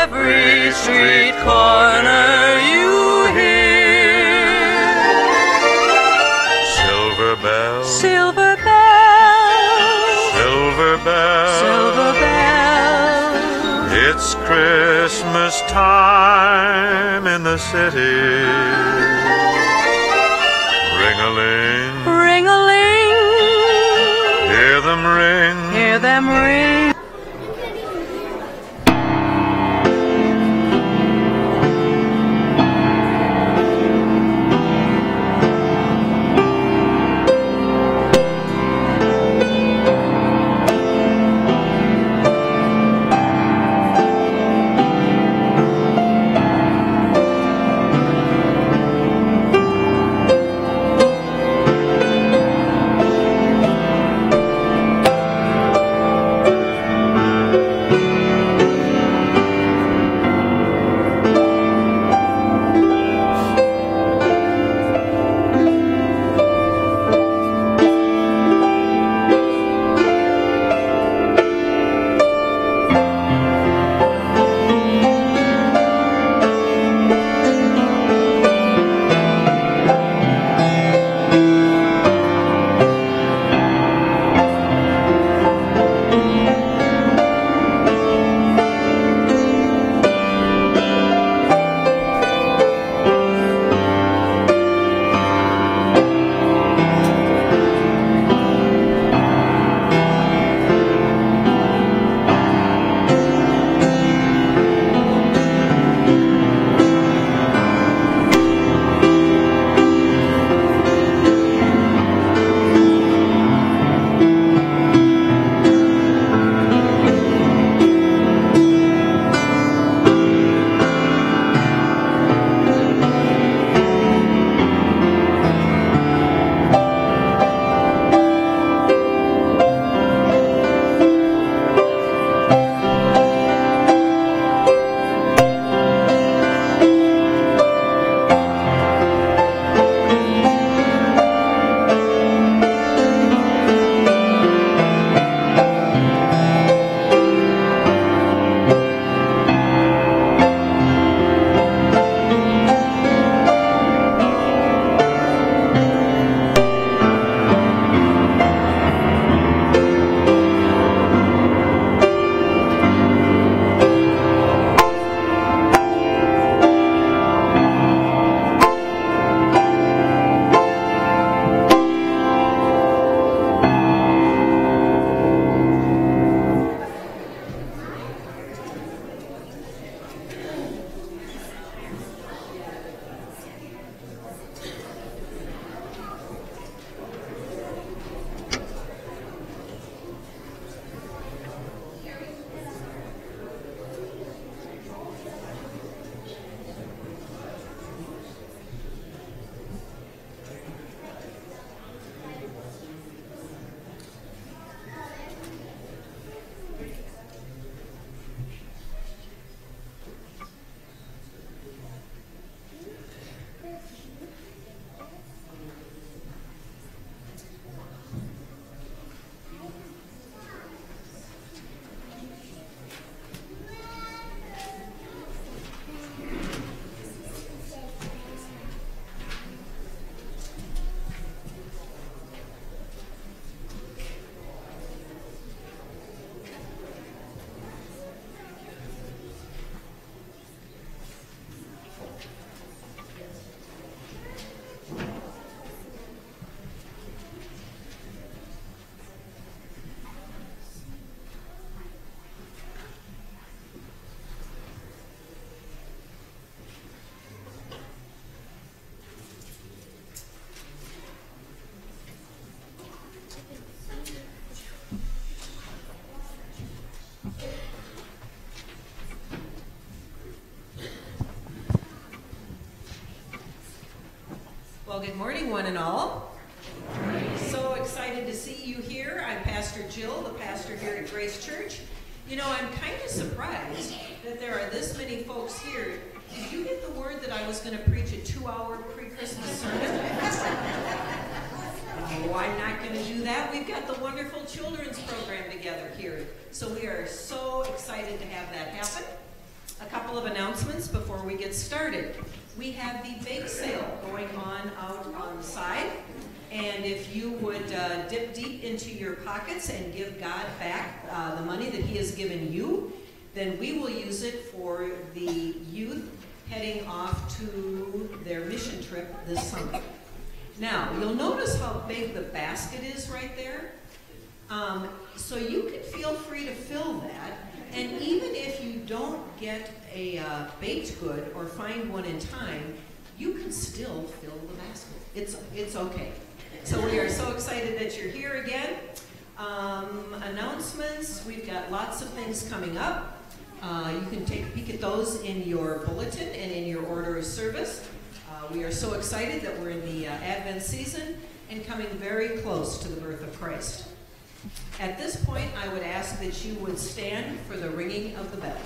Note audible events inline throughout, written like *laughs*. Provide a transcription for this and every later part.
Every street corner you hear. Silver bells, Silver bells, silver bells, silver bells. It's Christmas time in the city. Ring-a-ling, Ring good morning, one and all. So excited to see you here. I'm Pastor Jill, the pastor here at Grace Church. You know, I'm kind of surprised that there are this many folks here. Did you get the word that I was going to preach a two-hour pre-Christmas sermon? *laughs* Oh, I'm not going to do that. We've got the wonderful children's program together here. So we are so excited to have that happen. A couple of announcements before we get started. We have the bake sale going on out on the side. And if you would uh, dip deep into your pockets and give God back uh, the money that He has given you, then we will use it for the youth heading off to their mission trip this summer. Now, you'll notice how big the basket is right there. Um, so you can feel free to fill that. And even if you don't get a uh, baked good or find one in time, you can still fill the basket. It's, it's okay. So we are so excited that you're here again. Um, announcements, we've got lots of things coming up. Uh, you can take a peek at those in your bulletin and in your order of service. Uh, we are so excited that we're in the uh, Advent season and coming very close to the birth of Christ. At this point, I would ask that you would stand for the ringing of the bell.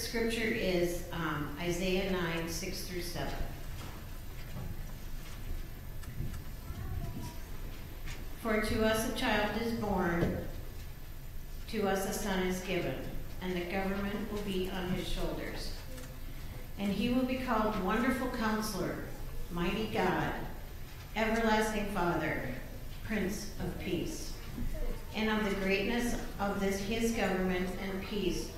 scripture is um, Isaiah 9, 6 through 7. For to us a child is born, to us a son is given, and the government will be on his shoulders. And he will be called Wonderful Counselor, Mighty God, Everlasting Father, Prince of Peace. And of the greatness of this his government and peace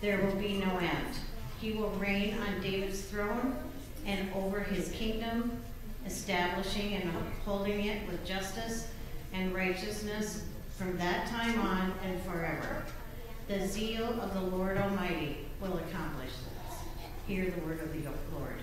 there will be no end. He will reign on David's throne and over his kingdom, establishing and upholding it with justice and righteousness from that time on and forever. The zeal of the Lord Almighty will accomplish this. Hear the word of the Lord.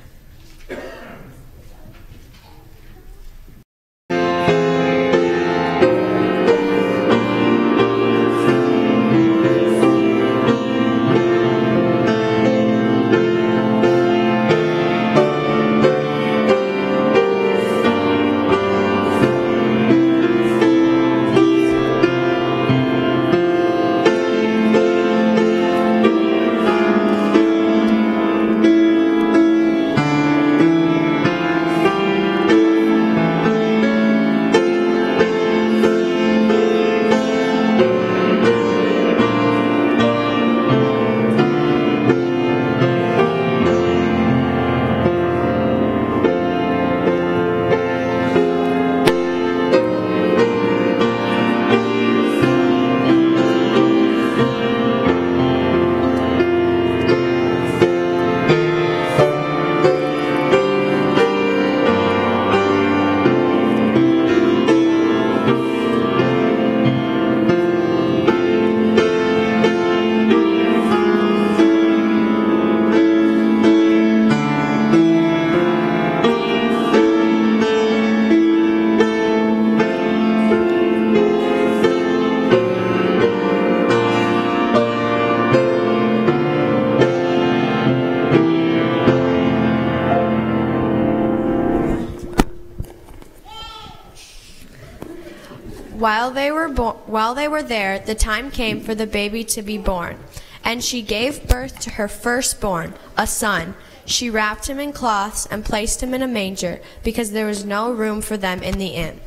While they were there, the time came for the baby to be born, and she gave birth to her firstborn, a son. She wrapped him in cloths and placed him in a manger because there was no room for them in the inn.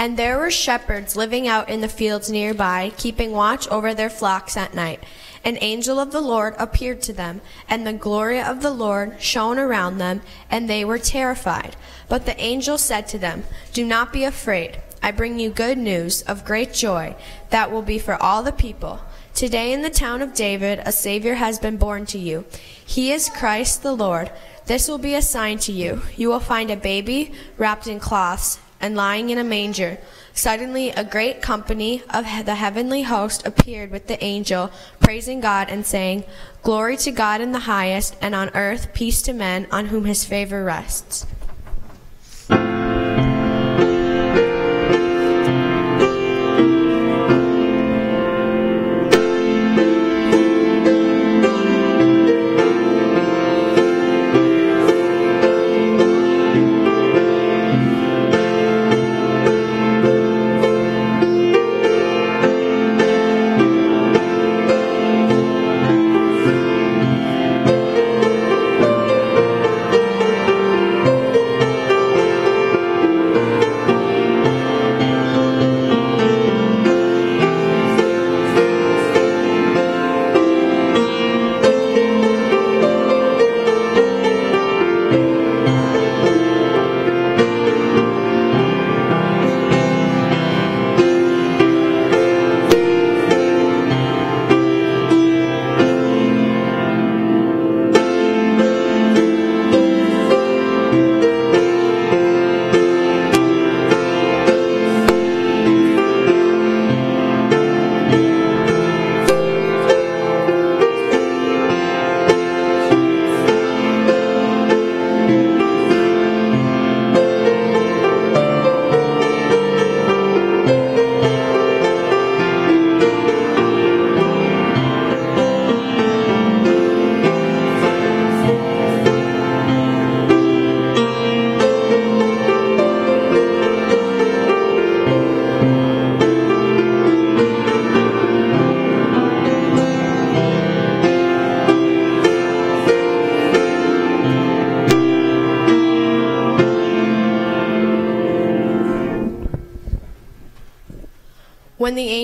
And there were shepherds living out in the fields nearby, keeping watch over their flocks at night. An angel of the Lord appeared to them, and the glory of the Lord shone around them, and they were terrified. But the angel said to them, Do not be afraid. I bring you good news of great joy that will be for all the people. Today in the town of David, a Savior has been born to you. He is Christ the Lord. This will be a sign to you. You will find a baby wrapped in cloths and lying in a manger. Suddenly, a great company of the heavenly host appeared with the angel, praising God and saying, Glory to God in the highest, and on earth peace to men on whom his favor rests.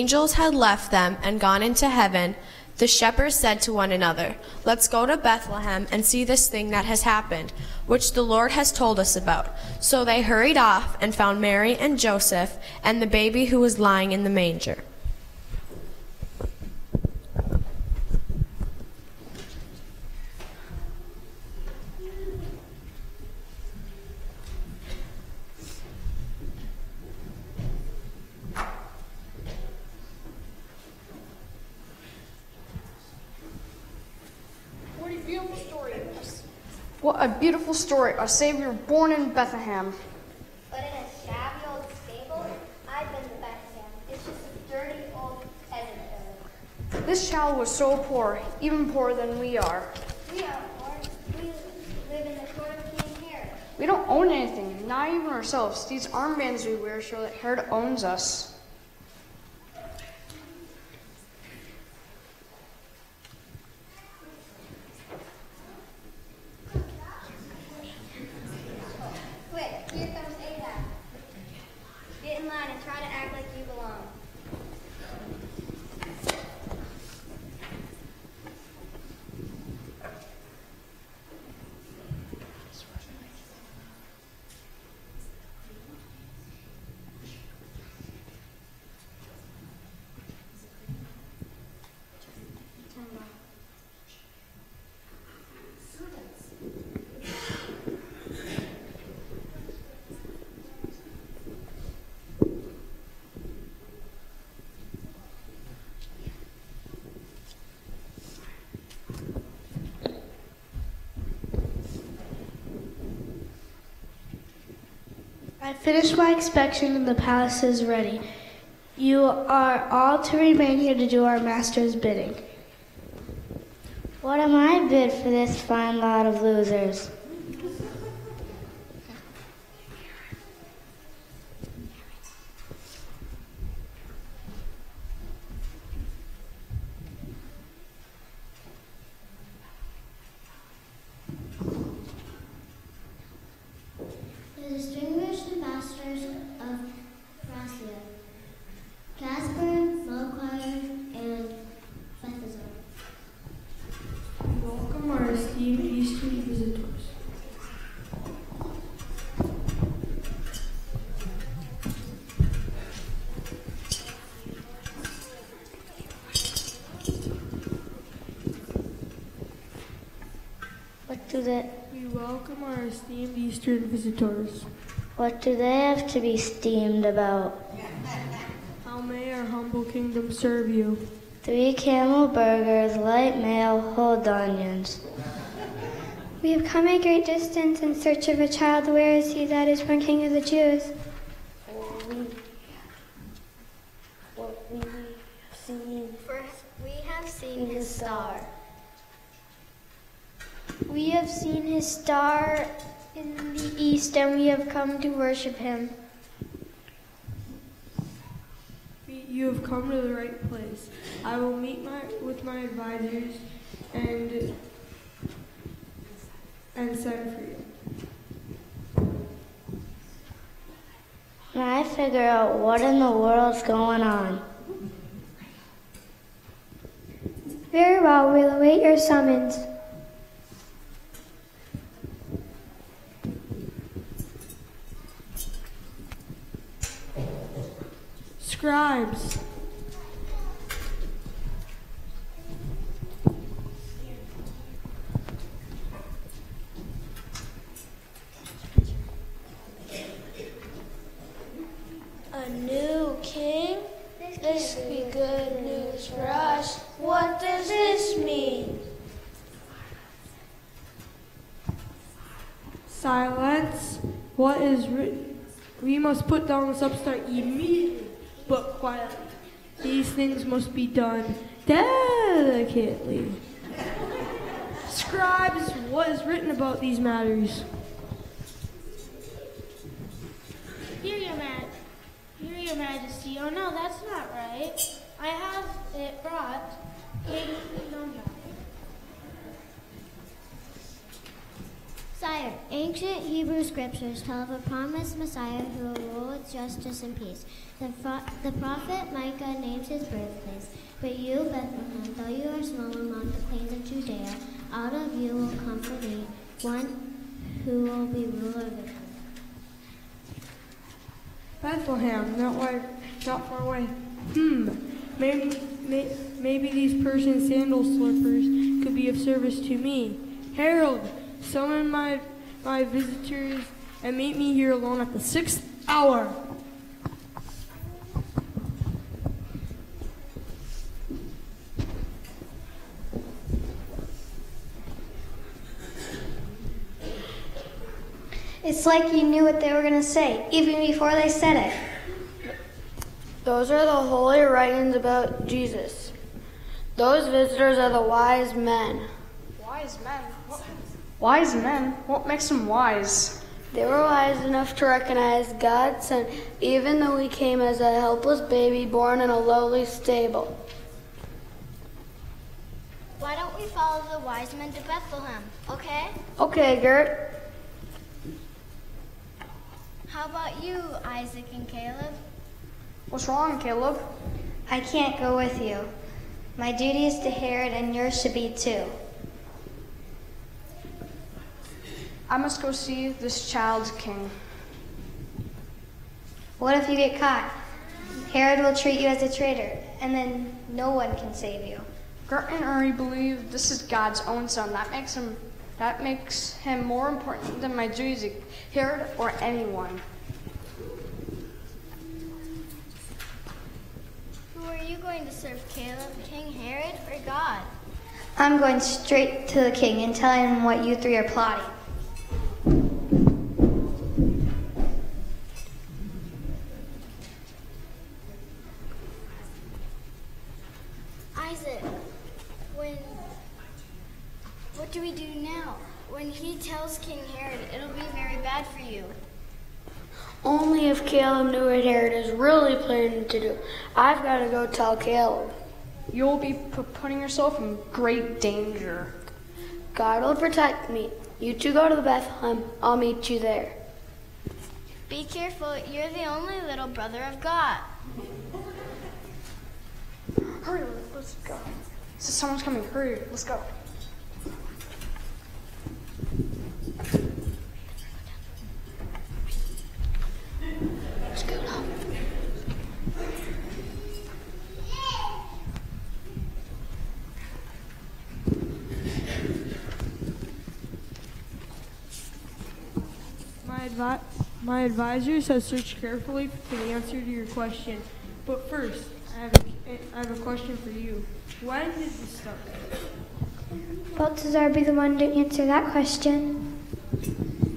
Angels had left them and gone into heaven, the shepherds said to one another, Let's go to Bethlehem and see this thing that has happened, which the Lord has told us about. So they hurried off and found Mary and Joseph and the baby who was lying in the manger. What a beautiful story it is. What a beautiful story. A Savior born in Bethlehem. But in a shabby old stable, I've been to Bethlehem. It's just a dirty old peasant village. This child was so poor, even poorer than we are. We are poor. We live in the court of We don't own anything, not even ourselves. These armbands we wear show that Herod owns us. Quick, here comes Ahab. Get in line and try to act like you belong. I finished my inspection and the palace is ready. You are all to remain here to do our master's bidding. What am I bid for this fine lot of losers? The distinguished ambassadors of Thracia, Casper, Melchior, and Bethazar. Welcome our esteemed Eastern visitors. What do they We welcome our esteemed Eastern visitors. what do they have to be steamed about? How may our humble kingdom serve you? Three camel burgers, light mail, hold onions. We have come a great distance in search of a child. Where is he that is born King of the Jews? What we see For we have seen his star. We have seen his star in the east, and we have come to worship him. You have come to the right place. I will meet my with my advisors and and send for you. And I figure out what in the world's going on. Very well, we'll await your summons. Scribes. A new king? This could be good news for us. What does this mean? Silence. What is written? We must put down the upstart immediately, but quietly. These things must be done delicately. Scribes, what is written about these matters? Here, your ma- Here, your majesty. Oh no, that's not right. I have it brought. Sire, ancient Hebrew scriptures tell of a promised Messiah who will rule with justice and peace. The, the prophet Micah names his birthplace. But you, Bethlehem, though you are small among the plains of Judea, out of you will come for me one who will be ruler of the. Bethlehem, not, wi- not far away. Hmm, maybe, may, maybe these Persian sandal slippers could be of service to me. Harold, summon my, my visitors and meet me here alone at the sixth hour. It's like you knew what they were going to say, even before they said it. Those are the holy writings about Jesus. Those visitors are the wise men. Wise men? What, wise men? What makes them wise? They were wise enough to recognize God's Son, even though he came as a helpless baby born in a lowly stable. Why don't we follow the wise men to Bethlehem, okay? Okay, Gert. How about you, Isaac and Caleb? What's wrong, Caleb? I can't go with you. My duty is to Herod, and yours should be too. I must go see this child's king. What if you get caught? Herod will treat you as a traitor, and then no one can save you. Gert and Uri believe this is God's own son. That makes him that makes him more important than my duties Herod or anyone. Who are you going to serve, Caleb? King Herod or God? I'm going straight to the king and telling him what you three are plotting. Isaac, when. What do we do now? When he tells King Herod, it'll be very bad for you. Only if Caleb knew what Herod is really planning to do. I've got to go tell Caleb. You'll be putting yourself in great danger. God will protect me. You two go to the Bethlehem. I'll meet you there. Be careful, you're the only little brother of God. Hurry, let's go. So someone's coming. Hurry, let's go. Let's go now. My, my advisors have searched carefully for the answer to your question. But first, I have a, I have a question for you. When did this start? Baltazar be the one to answer that question.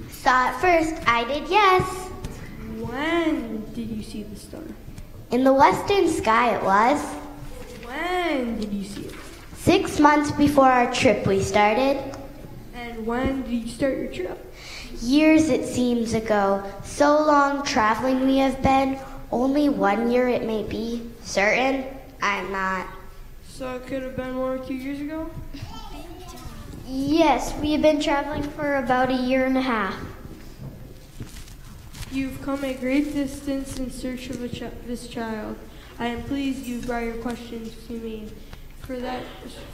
Saw it first. I did, yes. When did you see the star? In the western sky, it was. When did you see it? Six months before our trip we started. And when did you start your trip? Years it seems ago. So long traveling we have been. Only one year it may be. Certain? I'm not. So it could have been one or two years ago? Yes, we have been traveling for about a year and a half. You've come a great distance in search of a ch- this child. I am pleased you brought your questions to me. For that,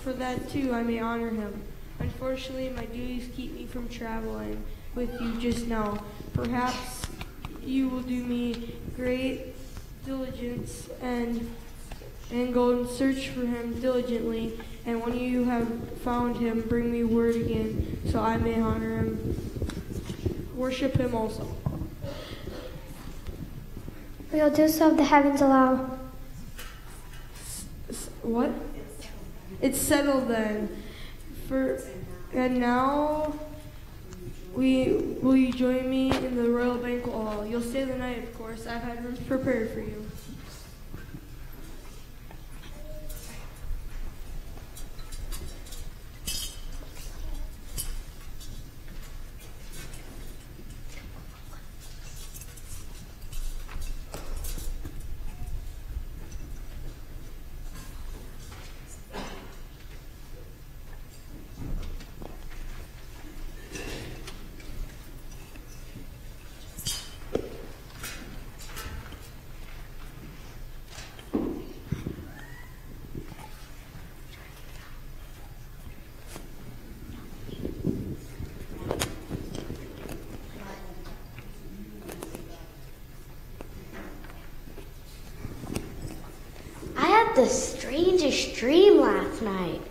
for that too, I may honor him. Unfortunately, my duties keep me from traveling with you just now. Perhaps you will do me great diligence and and go and search for him diligently. And when you have found him, bring me word again, so I may honor him. Worship him also. We will do so if the heavens allow. S- What? It's settled then. For and now we will you join me in the royal banquet hall? You'll stay the night, of course. I've had rooms prepared for you. I had the strangest dream last night.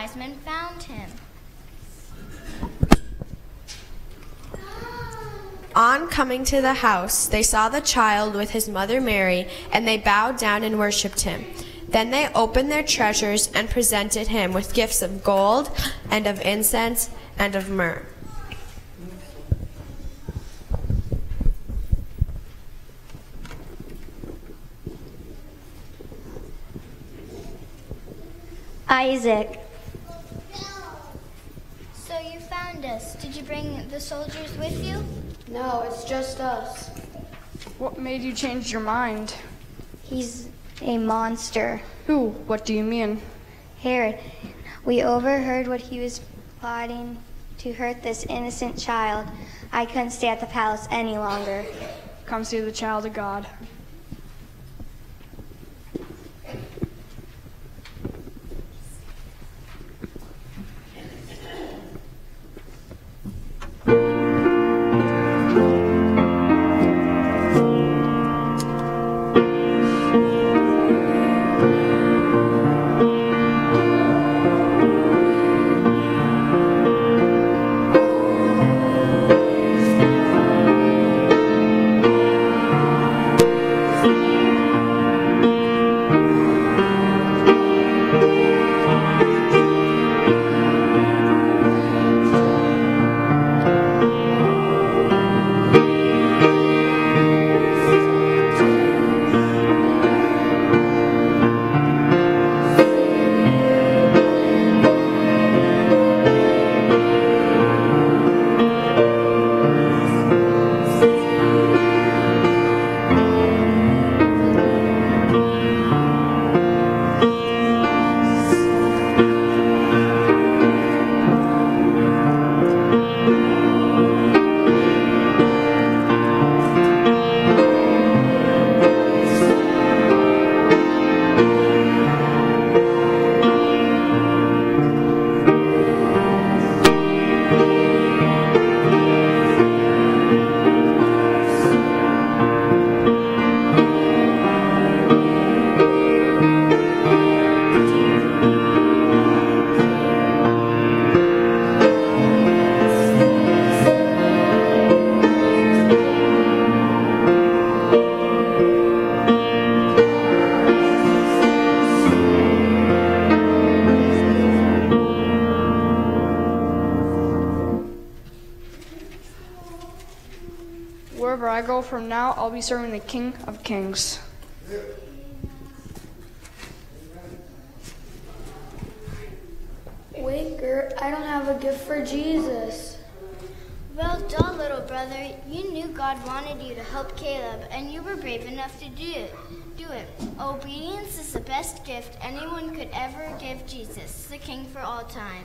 Wise men found him. On coming to the house, they saw the child with his mother Mary, and they bowed down and worshipped him. Then they opened their treasures and presented him with gifts of gold, and of incense, and of myrrh. Isaac. So you found us. Did you bring the soldiers with you? No, it's just us. What made you change your mind? He's a monster. Who? What do you mean? Herod. We overheard what he was plotting to hurt this innocent child. I couldn't stay at the palace any longer. Come see the child of God. Now, I'll be serving the King of Kings. Wait, Gert, I don't have a gift for Jesus. Well done, little brother. You knew God wanted you to help Caleb, and you were brave enough to do it. Do it. Obedience is the best gift anyone could ever give Jesus, the King for all time.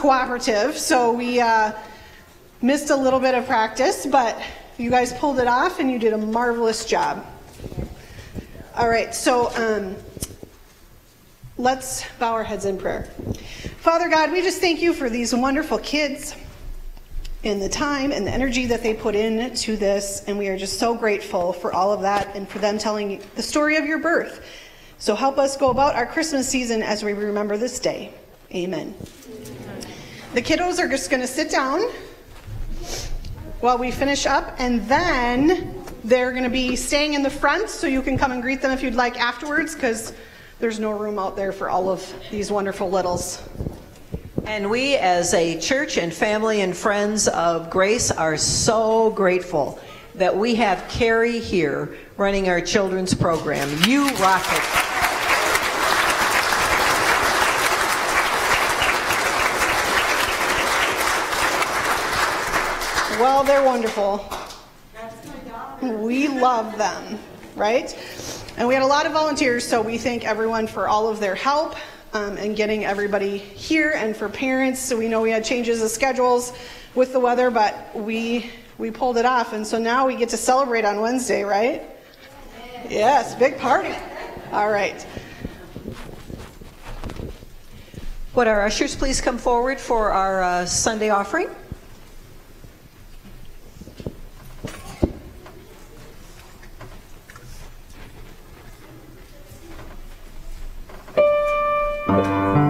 Cooperative, so we uh, missed a little bit of practice, but you guys pulled it off and you did a marvelous job. All right, so um, let's bow our heads in prayer. Father God, we just thank you for these wonderful kids and the time and the energy that they put in to this, and we are just so grateful for all of that and for them telling the story of your birth. So help us go about our Christmas season as we remember this day. Amen. The kiddos are just going to sit down while we finish up, and then they're going to be staying in the front, so you can come and greet them if you'd like afterwards, because there's no room out there for all of these wonderful littles. And we, as a church and family and friends of Grace, are so grateful that we have Carrie here running our children's program. You rock it. Well, they're wonderful. We love them, right? And we had a lot of volunteers, so we thank everyone for all of their help um, and getting everybody here and for parents. So we know we had changes of schedules with the weather, but we we pulled it off. And so now we get to celebrate on Wednesday, right? Yes, big party. All right. Would our ushers please come forward for our uh, Sunday offering? Father,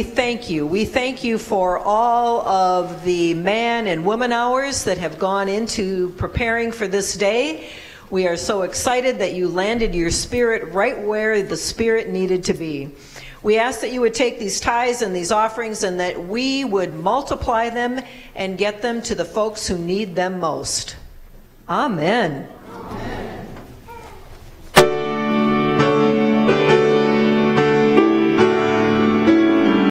we thank you. We thank you for all of the man and woman hours that have gone into preparing for this day. We are so excited that you landed your spirit right where the spirit needed to be. We ask that you would take these tithes and these offerings and that we would multiply them and get them to the folks who need them most. Amen.